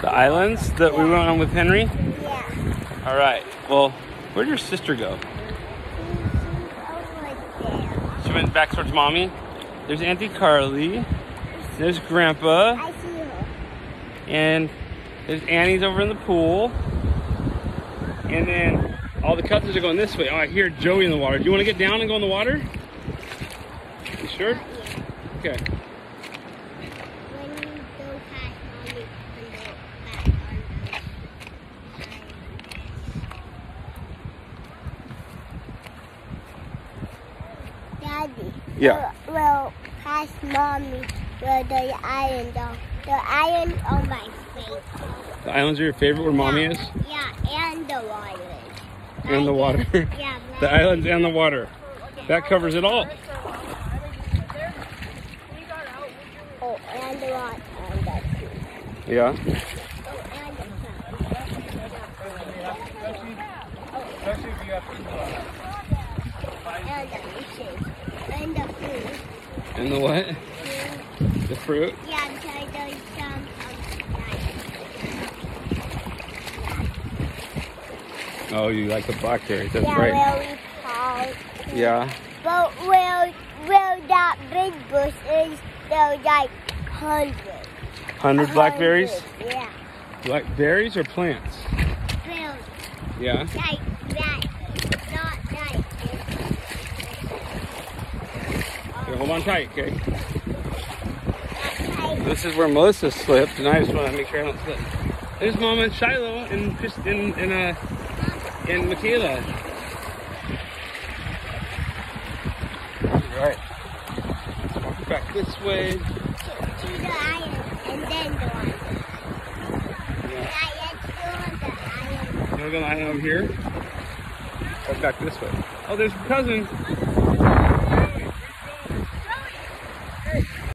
The islands that we went on with Henry? Yeah. All right. Well, where'd your sister go? She went back towards mommy. There's Auntie Carly. There's Grandpa. I see her. And there's Annie's over in the pool. And then all the cousins are going this way. Oh, I hear Joey in the water. Do you want to get down and go in the water? You sure? Okay. When you go past mommy and go back on the Daddy. Yeah. We'll, pass mommy where the island are. The island on my face. The islands are your favorite where mommy is? Yeah, and the water. And the water. Yeah, the islands and the water. That covers it all. Oh, and the water. And the sea. Yeah. Oh, and the sun. And the ocean. And the food. And the what? Food. The fruit? Yeah, because there's some um, Oh, you like the blackberries. That's yeah, right. really. Yeah. But where, where that big bush is, there's like hundreds. 100 blackberries? Yeah. Blackberries or plants? Bills. Yeah. Like that. Not like Hold on tight, okay? this. Is where Melissa slipped, and I just want to make sure I don't slip. There's Mama and Shiloh and Kristen and uh and Michaela. Right. Walk back this way. To, to the island and then the one. Yeah. Yeah, let's go on the island. You wanna go line over here? Walk back this way. Oh, there's your cousin.